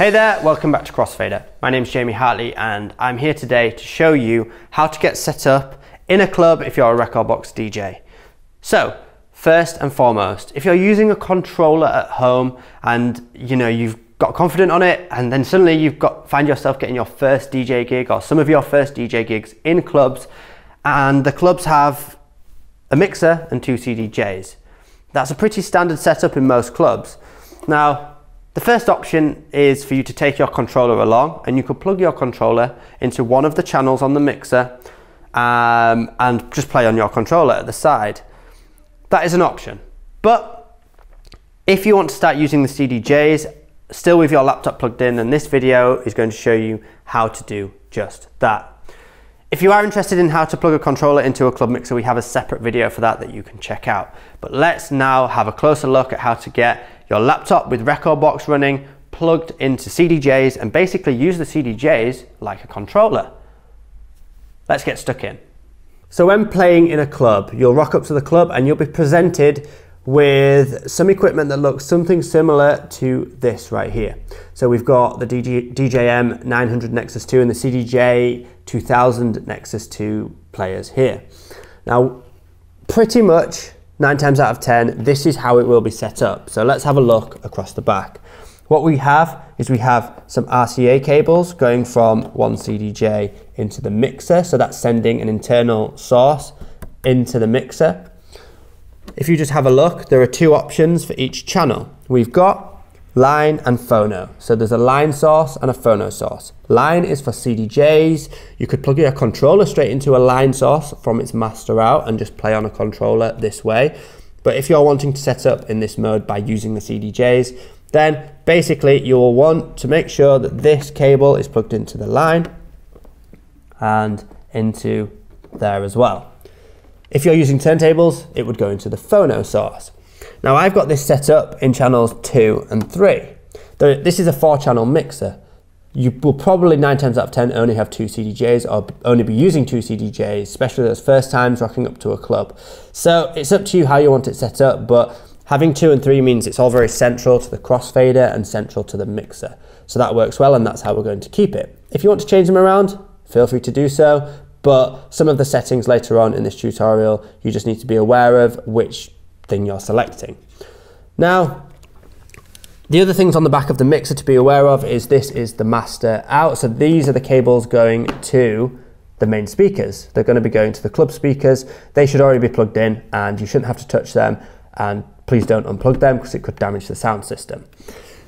Hey there, welcome back to Crossfader. My name is Jamie Hartley and I'm here today to show you how to get set up in a club if you're a Rekordbox DJ. So, first and foremost, if you're using a controller at home and you know you've got confident on it and then suddenly you've got find yourself getting your first DJ gig or some of your first DJ gigs in clubs and the clubs have a mixer and two CDJs. That's a pretty standard setup in most clubs. Now, the first option is for you to take your controller along and you could plug your controller into one of the channels on the mixer um, and just play on your controller at the side. That is an option. But if you want to start using the CDJs still with your laptop plugged in, then this video is going to show you how to do just that. If you are interested in how to plug a controller into a club mixer, we have a separate video for that that you can check out. But let's now have a closer look at how to get your laptop with Rekordbox running plugged into CDJs and basically use the CDJs like a controller. Let's get stuck in. So when playing in a club, you'll rock up to the club and you'll be presented with some equipment that looks something similar to this right here. So we've got the DJ, DJM 900 Nexus 2 and the CDJ 2000 Nexus 2 players here. Now, pretty much nine times out of 10, this is how it will be set up. So let's have a look across the back. What we have is we have some RCA cables going from one CDJ into the mixer. So that's sending an internal source into the mixer. If you just have a look, there are two options for each channel. We've got line and phono. So there's a line source and a phono source. Line is for CDJs. You could plug your controller straight into a line source from its master out and just play on a controller this way. But if you're wanting to set up in this mode by using the CDJs, then basically you will want to make sure that this cable is plugged into the line and into there as well. If you're using turntables, it would go into the phono source. Now I've got this set up in channels two and three. This is a four channel mixer. You will probably nine times out of 10 only have two CDJs or only be using two CDJs, especially those first times rocking up to a club. So it's up to you how you want it set up, but having two and three means it's all very central to the crossfader and central to the mixer. So that works well and that's how we're going to keep it. If you want to change them around, feel free to do so, but some of the settings later on in this tutorial, you just need to be aware of which thing you're selecting. Now, the other things on the back of the mixer to be aware of is this is the master out. So these are the cables going to the main speakers. They're going to be going to the club speakers. They should already be plugged in and you shouldn't have to touch them. And please don't unplug them because it could damage the sound system.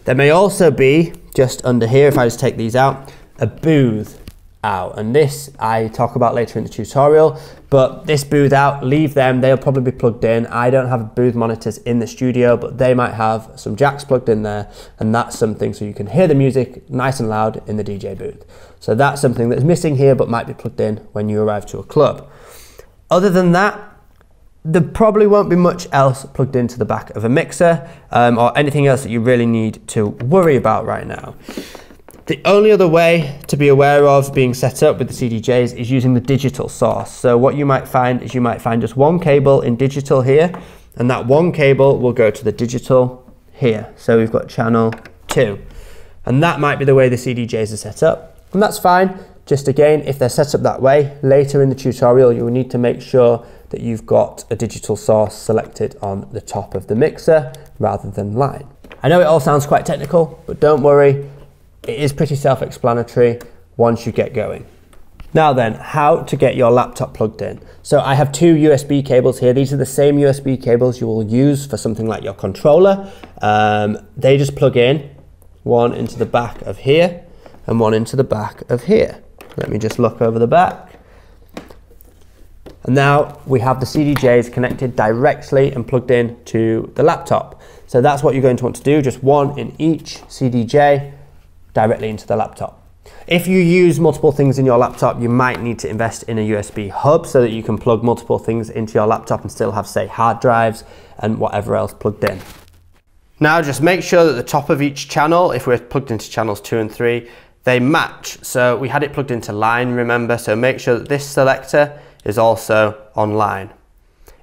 There may also be, just under here, if I just take these out, a booth out. And this I talk about later in the tutorial, but this booth out, leave them, they'll probably be plugged in. I don't have booth monitors in the studio, but they might have some jacks plugged in there, and that's something so you can hear the music nice and loud in the DJ booth. So that's something that's missing here, but might be plugged in when you arrive to a club. Other than that, there probably won't be much else plugged into the back of a mixer um, or anything else that you really need to worry about right now. The only other way to be aware of being set up with the CDJs is using the digital source. So what you might find is you might find just one cable in digital here, and that one cable will go to the digital here. So we've got channel two. And that might be the way the CDJs are set up. And that's fine. Just again, if they're set up that way, later in the tutorial, you will need to make sure that you've got a digital source selected on the top of the mixer rather than line. I know it all sounds quite technical, but don't worry, it is pretty self-explanatory once you get going. Now then, how to get your laptop plugged in. So I have two USB cables here. These are the same USB cables you will use for something like your controller. Um, they just plug in, one into the back of here and one into the back of here. Let me just look over the back. And now we have the CDJs connected directly and plugged in to the laptop. So that's what you're going to want to do, just one in each CDJ directly into the laptop. If you use multiple things in your laptop, you might need to invest in a USB hub so that you can plug multiple things into your laptop and still have, say, hard drives and whatever else plugged in. Now just make sure that the top of each channel, if we're plugged into channels two and three, they match. So we had it plugged into line, remember, so make sure that this selector is also online.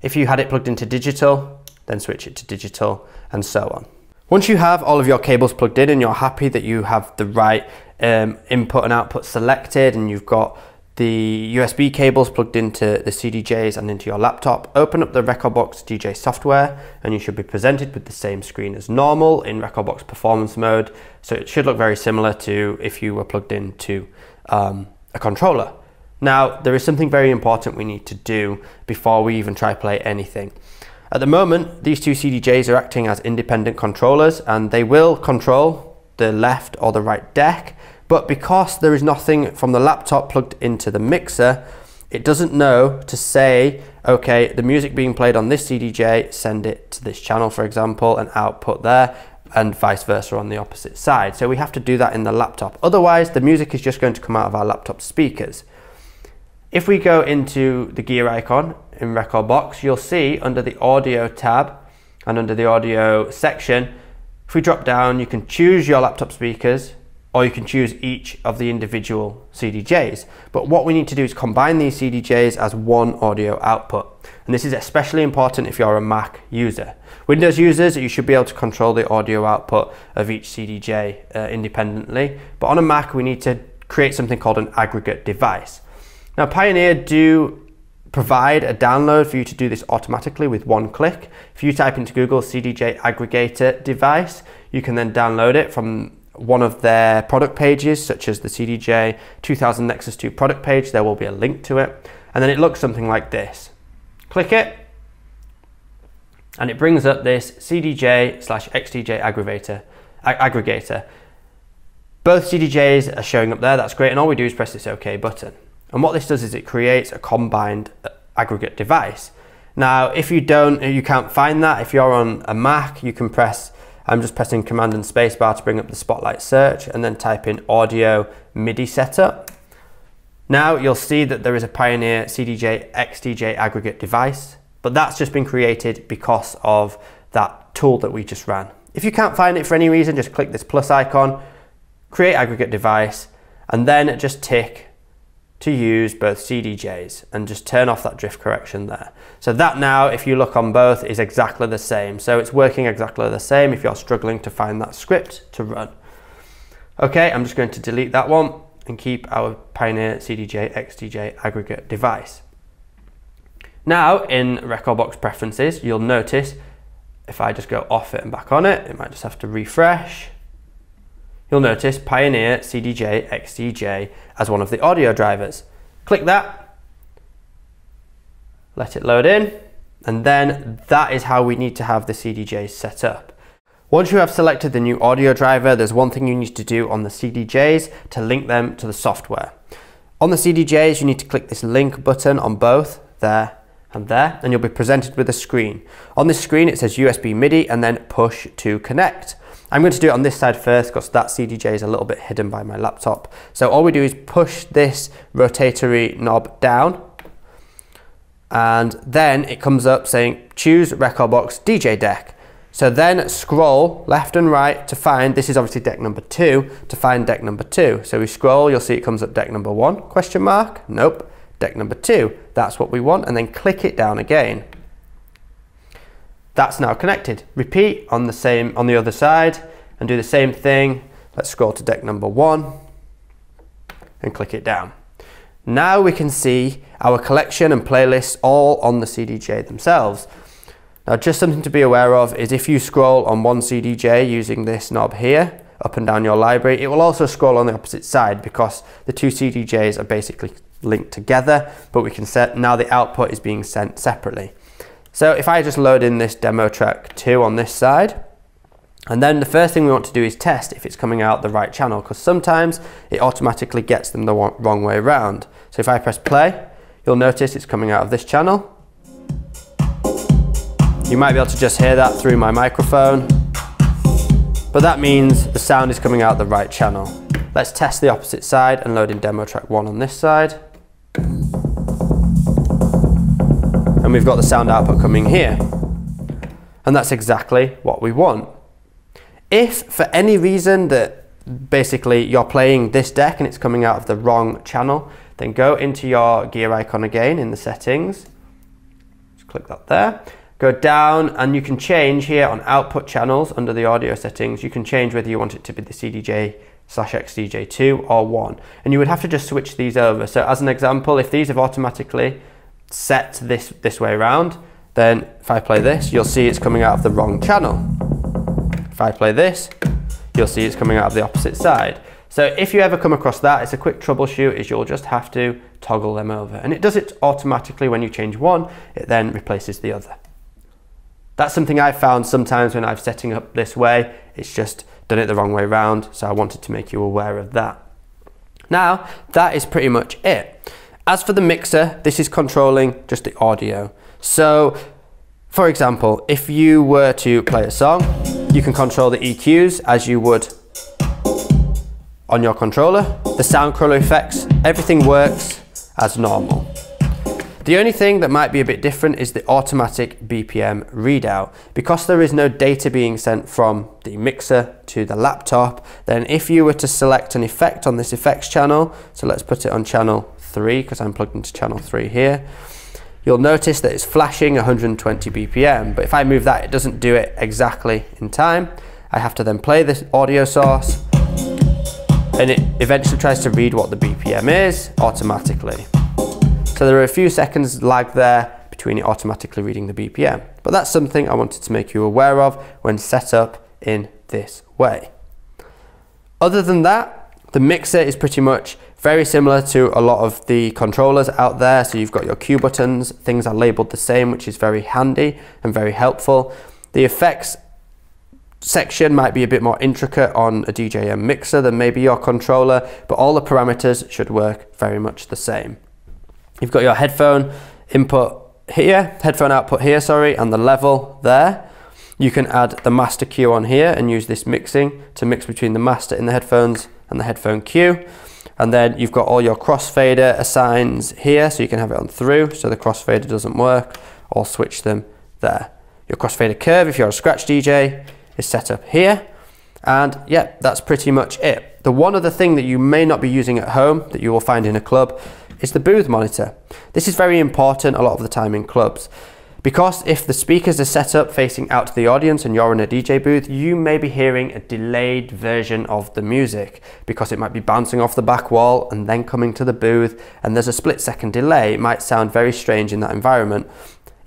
If you had it plugged into digital, then switch it to digital and so on. Once you have all of your cables plugged in and you're happy that you have the right um, input and output selected and you've got the USB cables plugged into the CDJs and into your laptop, open up the Rekordbox DJ software and you should be presented with the same screen as normal in Rekordbox performance mode. So it should look very similar to if you were plugged into um, a controller. Now, there is something very important we need to do before we even try to play anything. At the moment, these two CDJs are acting as independent controllers and they will control the left or the right deck, but because there is nothing from the laptop plugged into the mixer, it doesn't know to say, okay, the music being played on this CDJ, send it to this channel, for example, and output there, and vice versa on the opposite side. So we have to do that in the laptop. Otherwise, the music is just going to come out of our laptop speakers. If we go into the gear icon in Rekordbox, you'll see under the audio tab and under the audio section, if we drop down, you can choose your laptop speakers or you can choose each of the individual CDJs. But what we need to do is combine these CDJs as one audio output. And this is especially important if you're a Mac user. Windows users, you should be able to control the audio output of each CDJ uh, independently. But on a Mac, we need to create something called an aggregate device. Now Pioneer do provide a download for you to do this automatically with one click. If you type into Google CDJ aggregator device, you can then download it from one of their product pages, such as the CDJ 2000 Nexus 2 product page. There will be a link to it. And then it looks something like this. Click it, and it brings up this CDJ slash XDJ aggregator. aggregator. Both CDJs are showing up there, that's great, and all we do is press this OK button. And what this does is it creates a combined uh, aggregate device. Now, if you don't, you can't find that, if you're on a Mac, you can press, I'm just pressing Command and Spacebar to bring up the Spotlight search and then type in audio MIDI setup. Now you'll see that there is a Pioneer CDJ XDJ aggregate device, but that's just been created because of that tool that we just ran. If you can't find it for any reason, just click this plus icon, create aggregate device, and then just tick to use both CDJs and just turn off that drift correction there. So that now, if you look on both, is exactly the same. So it's working exactly the same if you're struggling to find that script to run. Okay, I'm just going to delete that one and keep our Pioneer CDJ XDJ aggregate device. Now in Rekordbox preferences, you'll notice if I just go off it and back on it, it might just have to refresh you'll notice Pioneer CDJ XDJ as one of the audio drivers. Click that, let it load in, and then that is how we need to have the CDJs set up. Once you have selected the new audio driver, there's one thing you need to do on the CDJs to link them to the software. On the CDJs, you need to click this link button on both, there and there, and you'll be presented with a screen. On this screen, it says USB MIDI and then push to connect. I'm going to do it on this side first because that CDJ is a little bit hidden by my laptop. So all we do is push this rotatory knob down and then it comes up saying choose Rekordbox DJ deck. So then scroll left and right to find, this is obviously deck number two, to find deck number two. So we scroll, you'll see it comes up deck number one, question mark, nope, deck number two. That's what we want and then click it down again. That's now connected. Repeat on the same on the other side and do the same thing. Let's scroll to deck number one and click it down. Now we can see our collection and playlists all on the CDJ themselves. Now just something to be aware of is if you scroll on one CDJ using this knob here, up and down your library, it will also scroll on the opposite side because the two CDJs are basically linked together, but we can set, now the output is being sent separately. So if I just load in this demo track 2 on this side, and then the first thing we want to do is test if it's coming out the right channel, because sometimes it automatically gets them the wrong way around. So if I press play, you'll notice it's coming out of this channel. You might be able to just hear that through my microphone, but that means the sound is coming out the right channel. Let's test the opposite side and load in demo track 1 on this side. And we've got the sound output coming here. And that's exactly what we want. If for any reason that basically you're playing this deck and it's coming out of the wrong channel, then go into your gear icon again in the settings. Just click that there. go down and you can change here on output channels under the audio settings, you can change whether you want it to be the CDJ slash XDJ2 or 1. And you would have to just switch these over. So as an example, if these have automatically set this, this way around, then if I play this, you'll see it's coming out of the wrong channel. If I play this, you'll see it's coming out of the opposite side. So if you ever come across that, it's a quick troubleshoot is you'll just have to toggle them over. And it does it automatically when you change one, it then replaces the other. That's something I've found sometimes when I'm setting up this way, it's just done it the wrong way around. So I wanted to make you aware of that. Now, that is pretty much it. As for the mixer, this is controlling just the audio. So, for example, if you were to play a song, you can control the EQs as you would on your controller. The sound color effects, everything works as normal. The only thing that might be a bit different is the automatic BPM readout. Because there is no data being sent from the mixer to the laptop, then if you were to select an effect on this effects channel, so let's put it on channel 3 because I'm plugged into channel 3 here, you'll notice that it's flashing 120 BPM, but if I move that, it doesn't do it exactly in time. I have to then play this audio source, and it eventually tries to read what the BPM is automatically. So there are a few seconds lag there between it automatically reading the BPM. But that's something I wanted to make you aware of when set up in this way. Other than that, the mixer is pretty much very similar to a lot of the controllers out there. So you've got your cue buttons, things are labeled the same, which is very handy and very helpful. The effects section might be a bit more intricate on a DJM mixer than maybe your controller, but all the parameters should work very much the same. You've got your headphone input here, headphone output here, sorry, and the level there. You can add the master cue on here and use this mixing to mix between the master in the headphones and the headphone cue. And then you've got all your crossfader assigns here, so you can have it on through, so the crossfader doesn't work, or switch them there. Your crossfader curve, if you're a scratch DJ, is set up here. And yeah, that's pretty much it. The one other thing that you may not be using at home that you will find in a club is the booth monitor. This is very important a lot of the time in clubs. Because if the speakers are set up facing out to the audience and you're in a DJ booth, you may be hearing a delayed version of the music because it might be bouncing off the back wall and then coming to the booth and there's a split second delay. It might sound very strange in that environment.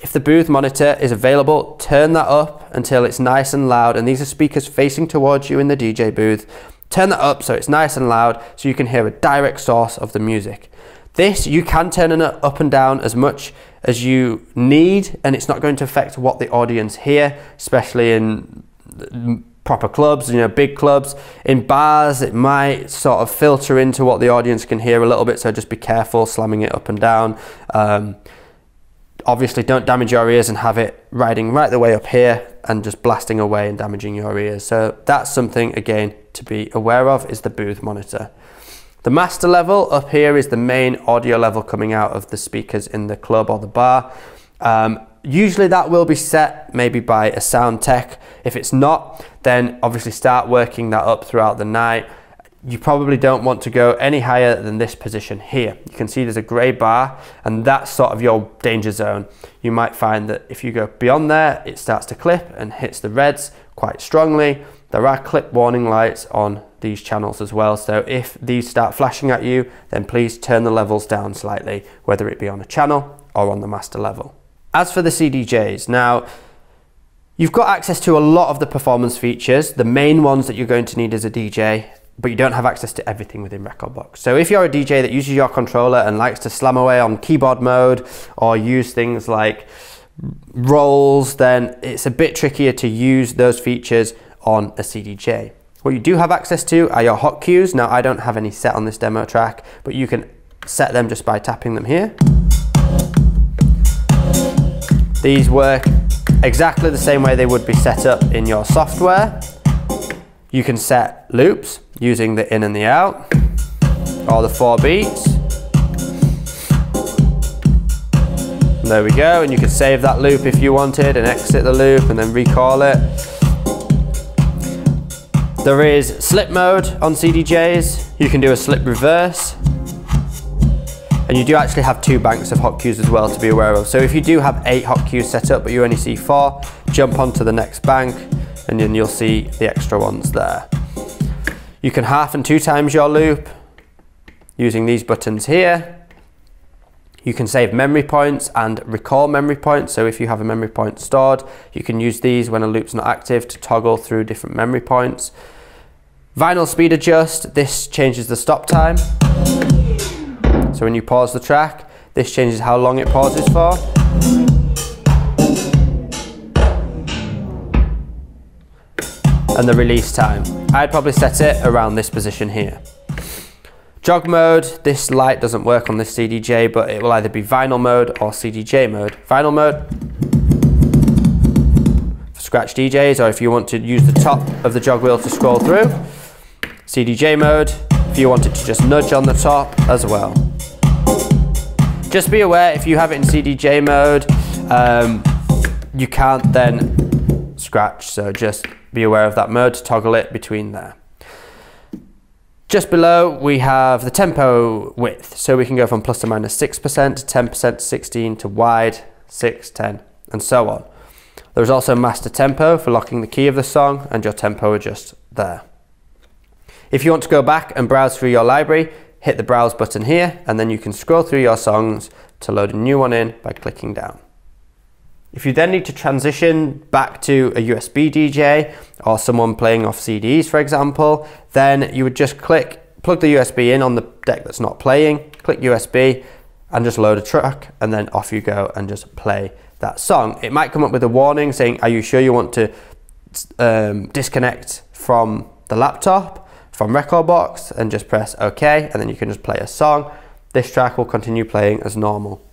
If the booth monitor is available, turn that up until it's nice and loud and these are speakers facing towards you in the DJ booth. Turn that up so it's nice and loud so you can hear a direct source of the music. This, you can turn it up and down as much as you need, and it's not going to affect what the audience hear, especially in proper clubs, you know, big clubs. In bars, it might sort of filter into what the audience can hear a little bit, so just be careful slamming it up and down. Um, obviously, don't damage your ears and have it riding right the way up here and just blasting away and damaging your ears. So that's something, again, to be aware of is the booth monitor. The master level up here is the main audio level coming out of the speakers in the club or the bar. Um, usually that will be set maybe by a sound tech. If it's not, then obviously start working that up throughout the night. You probably don't want to go any higher than this position here. You can see there's a gray bar and that's sort of your danger zone. You might find that if you go beyond there, it starts to clip and hits the reds quite strongly. There are clip warning lights on these channels as well. So if these start flashing at you, then please turn the levels down slightly, whether it be on a channel or on the master level. As for the CDJs, now you've got access to a lot of the performance features, the main ones that you're going to need as a DJ, but you don't have access to everything within Rekordbox. So if you're a DJ that uses your controller and likes to slam away on keyboard mode or use things like rolls, then it's a bit trickier to use those features on a CDJ. What you do have access to are your hot cues. Now I don't have any set on this demo track, but you can set them just by tapping them here. These work exactly the same way they would be set up in your software. You can set loops using the in and the out, or the four beats. there we go, and you can save that loop if you wanted and exit the loop and then recall it. There is slip mode on CDJs. You can do a slip reverse. And you do actually have two banks of hot cues as well to be aware of. So if you do have eight hot cues set up, but you only see four, jump onto the next bank and then you'll see the extra ones there. You can half and two times your loop using these buttons here. You can save memory points and recall memory points. So if you have a memory point stored, you can use these when a loop's not active to toggle through different memory points. Vinyl speed adjust, this changes the stop time. So when you pause the track, this changes how long it pauses for. And the release time. I'd probably set it around this position here. Jog mode, this light doesn't work on this CDJ, but it will either be vinyl mode or CDJ mode. Vinyl mode, for scratch DJs, or if you want to use the top of the jog wheel to scroll through. CDJ mode, if you wanted to just nudge on the top as well. Just be aware, if you have it in CDJ mode, um, you can't then scratch, so just be aware of that mode, to toggle it between there. Just below, we have the tempo width. So we can go from plus to minus 6%, to 10%, 16 to wide, 6, 10, and so on. There's also master tempo for locking the key of the song and your tempo adjust there. If you want to go back and browse through your library, hit the browse button here and then you can scroll through your songs to load a new one in by clicking down. If you then need to transition back to a USB DJ or someone playing off CDs, for example, then you would just click, plug the USB in on the deck that's not playing, click USB and just load a track and then off you go and just play that song. It might come up with a warning saying, are you sure you want to um, disconnect from the laptop, from Rekordbox, and just press OK and then you can just play a song. This track will continue playing as normal.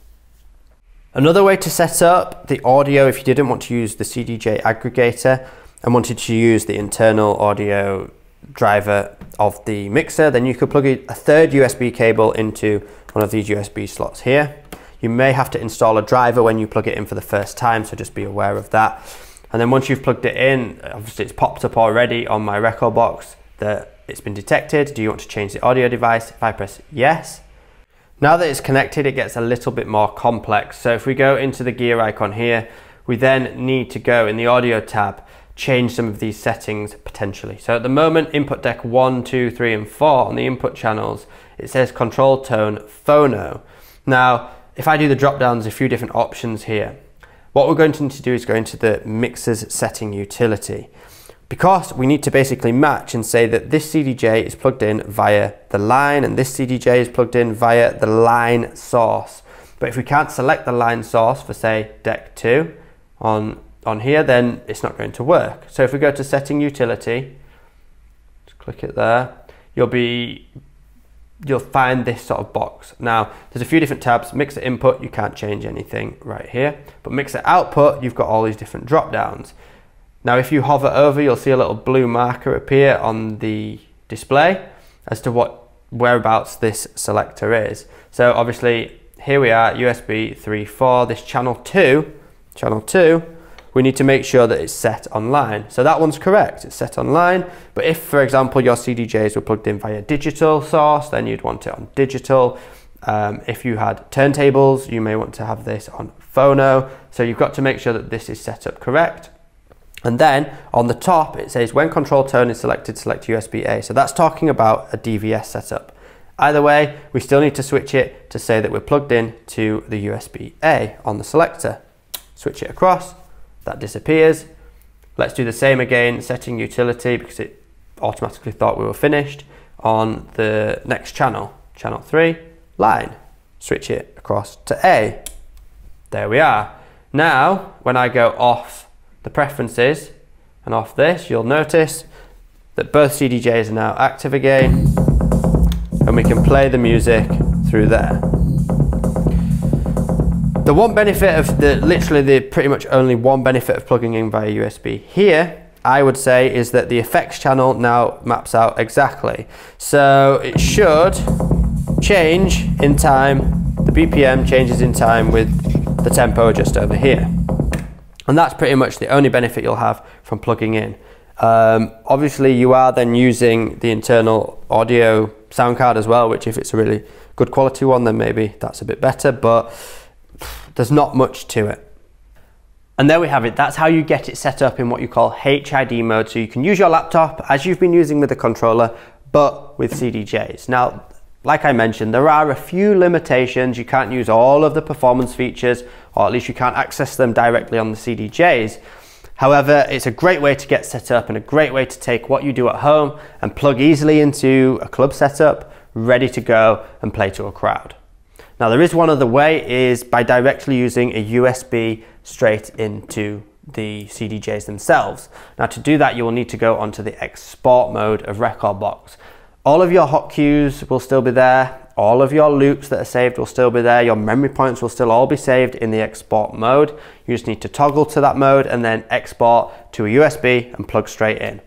Another way to set up the audio if you didn't want to use the CDJ aggregator and wanted to use the internal audio driver of the mixer, then you could plug a third USB cable into one of these USB slots here. You may have to install a driver when you plug it in for the first time, so just be aware of that. And then once you've plugged it in, obviously it's popped up already on my Rekordbox that it's been detected. Do you want to change the audio device? If I press yes, now that it's connected, it gets a little bit more complex. So if we go into the gear icon here, we then need to go in the audio tab, change some of these settings potentially. So at the moment, input deck one, two, three, and four on the input channels, it says control tone phono. Now, if I do the drop downs, a few different options here. What we're going to need to do is go into the mixers setting utility because we need to basically match and say that this CDJ is plugged in via the line and this CDJ is plugged in via the line source. But if we can't select the line source for say deck 2 on, on here, then it's not going to work. So if we go to setting utility, just click it there, you'll be you'll find this sort of box. Now, there's a few different tabs. Mixer input, you can't change anything right here. But mixer output, you've got all these different drop downs. Now if you hover over, you'll see a little blue marker appear on the display as to what whereabouts this selector is. So obviously here we are, USB 3.4, this channel 2, channel 2, we need to make sure that it's set online. So that one's correct, it's set online, but if for example your CDJs were plugged in via digital source, then you'd want it on digital. Um, if you had turntables, you may want to have this on phono. So you've got to make sure that this is set up correct. And then on the top, it says when control tone is selected, select USB-A. So that's talking about a DVS setup. Either way, we still need to switch it to say that we're plugged in to the USB-A on the selector. Switch it across, that disappears. Let's do the same again, setting utility because it automatically thought we were finished on the next channel, channel three, line. Switch it across to A. There we are. Now, when I go off the preferences and off this, you'll notice that both CDJs are now active again and we can play the music through there. The one benefit of the, literally the pretty much only one benefit of plugging in via USB here, I would say is that the effects channel now maps out exactly. So it should change in time, the BPM changes in time with the tempo just over here. And that's pretty much the only benefit you'll have from plugging in. Um, obviously, you are then using the internal audio sound card as well, which if it's a really good quality one, then maybe that's a bit better, but there's not much to it. And there we have it. That's how you get it set up in what you call HID mode. So you can use your laptop as you've been using with the controller, but with CDJs. Now, like I mentioned, there are a few limitations. You can't use all of the performance features, or at least you can't access them directly on the CDJs. However, it's a great way to get set up and a great way to take what you do at home and plug easily into a club setup, ready to go and play to a crowd. Now there is one other way is by directly using a USB straight into the CDJs themselves. Now to do that you will need to go onto the export mode of Rekordbox. All of your hot cues will still be there, all of your loops that are saved will still be there, your memory points will still all be saved in the export mode. You just need to toggle to that mode and then export to a USB and plug straight in.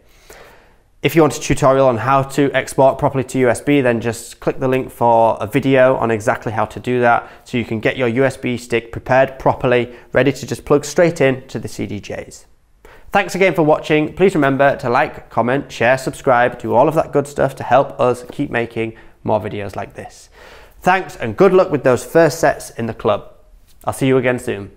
If you want a tutorial on how to export properly to USB, then just click the link for a video on exactly how to do that so you can get your USB stick prepared properly, ready to just plug straight in to the CDJs. Thanks again for watching. Please remember to like, comment, share, subscribe, do all of that good stuff to help us keep making more videos like this. Thanks and good luck with those first sets in the club. I'll see you again soon.